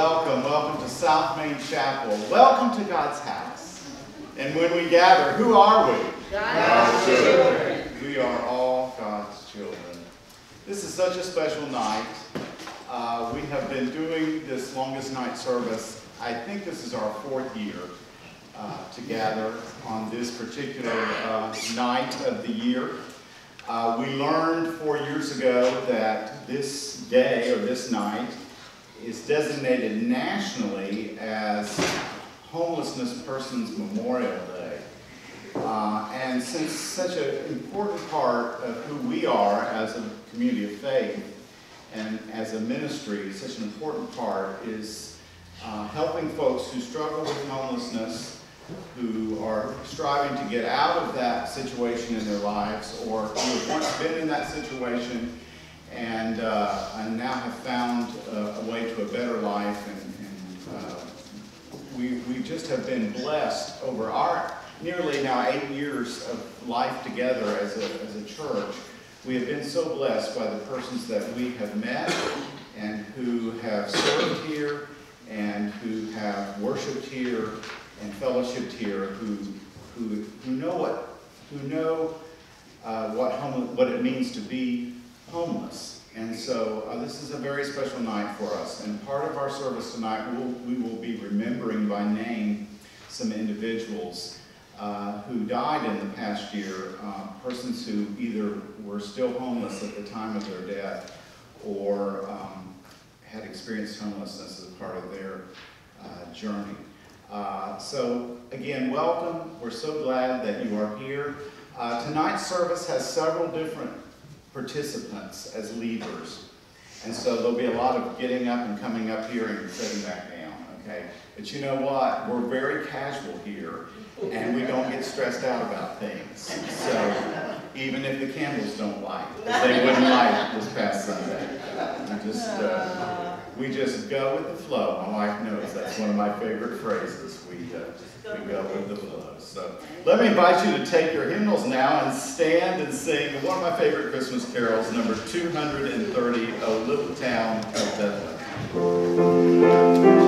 welcome, welcome to South Main Chapel. Welcome to God's house. And when we gather, who are we? God's children. We are all God's children. This is such a special night. Uh, we have been doing this longest night service. I think this is our fourth year uh, to gather on this particular uh, night of the year. Uh, we learned four years ago that this day or this night is designated nationally as Homelessness Persons Memorial Day. Uh, and since such an important part of who we are as a community of faith and as a ministry, such an important part is uh, helping folks who struggle with homelessness who are striving to get out of that situation in their lives or who have once been in that situation and, uh, and now have found a way to a better life. And, and uh, we, just have been blessed over our nearly now eight years of life together as a, as a church. We have been so blessed by the persons that we have met and who have served here and who have worshiped here and fellowshiped here who, who, who know what, who know uh, what, home, what it means to be homeless. And so uh, this is a very special night for us. And part of our service tonight, we'll, we will be remembering by name some individuals uh, who died in the past year, uh, persons who either were still homeless at the time of their death or um, had experienced homelessness as part of their uh, journey. Uh, so again, welcome. We're so glad that you are here. Uh, tonight's service has several different participants as leaders. And so there'll be a lot of getting up and coming up here and sitting back down, okay? But you know what? We're very casual here, and we don't get stressed out about things. So even if the candles don't light, they wouldn't light this past Sunday. We just, uh, we just go with the flow. My wife knows that's one of my favorite phrases. We, uh, we go with the flow. So let me invite you to take your hymnals now and stand and sing one of my favorite Christmas carols, number 230, O Little Town of Bethlehem.